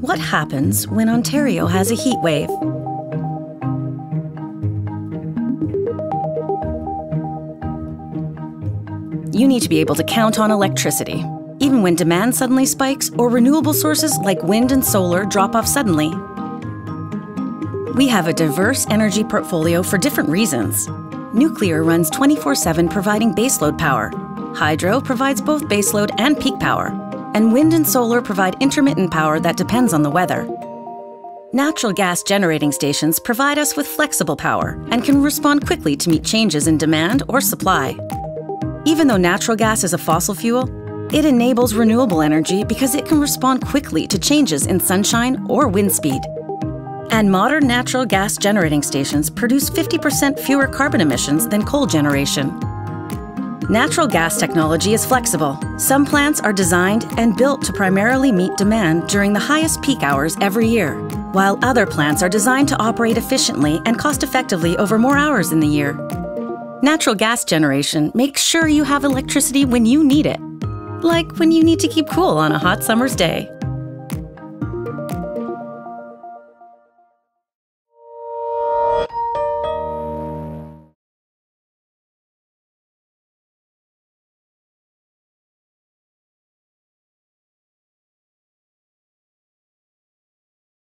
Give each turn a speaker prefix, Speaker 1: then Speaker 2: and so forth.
Speaker 1: What happens when Ontario has a heat wave? You need to be able to count on electricity, even when demand suddenly spikes or renewable sources like wind and solar drop off suddenly. We have a diverse energy portfolio for different reasons. Nuclear runs 24 7 providing baseload power. Hydro provides both baseload and peak power. And wind and solar provide intermittent power that depends on the weather. Natural gas generating stations provide us with flexible power and can respond quickly to meet changes in demand or supply. Even though natural gas is a fossil fuel, it enables renewable energy because it can respond quickly to changes in sunshine or wind speed. And modern natural gas generating stations produce 50% fewer carbon emissions than coal generation. Natural gas technology is flexible. Some plants are designed and built to primarily meet demand during the highest peak hours every year, while other plants are designed to operate efficiently and cost effectively over more hours in the year. Natural gas generation makes sure you have electricity when you need it, like when you need to keep cool on a hot summer's day.